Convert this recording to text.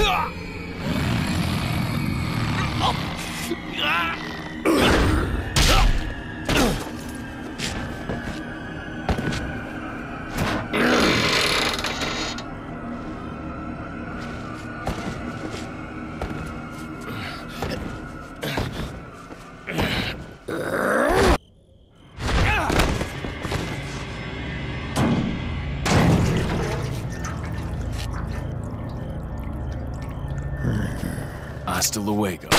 呃啊 Hasta luego.